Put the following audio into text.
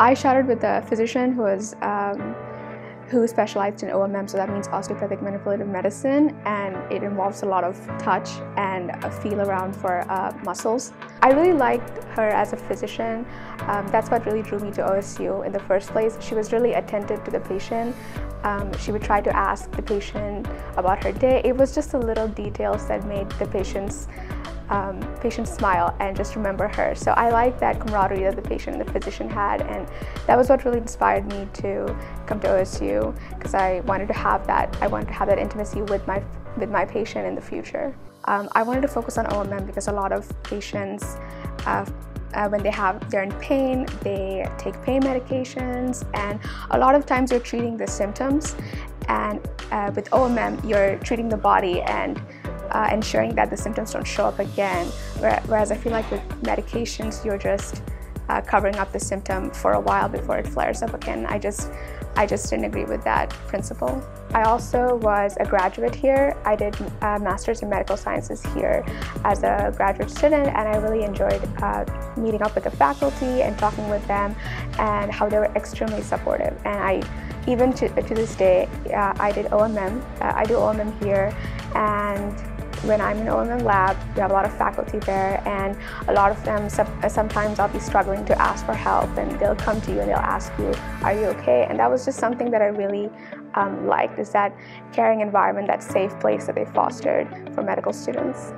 I shadowed with a physician who was um, who specialized in OMM, so that means osteopathic manipulative medicine, and it involves a lot of touch and a feel around for uh, muscles. I really liked her as a physician. Um, that's what really drew me to OSU in the first place. She was really attentive to the patient. Um, she would try to ask the patient about her day. It was just the little details that made the patient's um, patient smile and just remember her. So I like that camaraderie that the patient and the physician had, and that was what really inspired me to come to OSU because I wanted to have that. I wanted to have that intimacy with my with my patient in the future. Um, I wanted to focus on OMM because a lot of patients. Uh, uh, when they have they're in pain they take pain medications and a lot of times you're treating the symptoms and uh, with OMM you're treating the body and uh, ensuring that the symptoms don't show up again. Whereas I feel like with medications, you're just uh, covering up the symptom for a while before it flares up again. I just, I just didn't agree with that principle. I also was a graduate here. I did a master's in medical sciences here as a graduate student, and I really enjoyed uh, meeting up with the faculty and talking with them, and how they were extremely supportive. And I, even to, to this day, uh, I did OMM. Uh, I do OMM here, and when I'm in OMM lab, we have a lot of faculty there and a lot of them, sometimes I'll be struggling to ask for help and they'll come to you and they'll ask you, are you okay? And that was just something that I really um, liked, is that caring environment, that safe place that they fostered for medical students.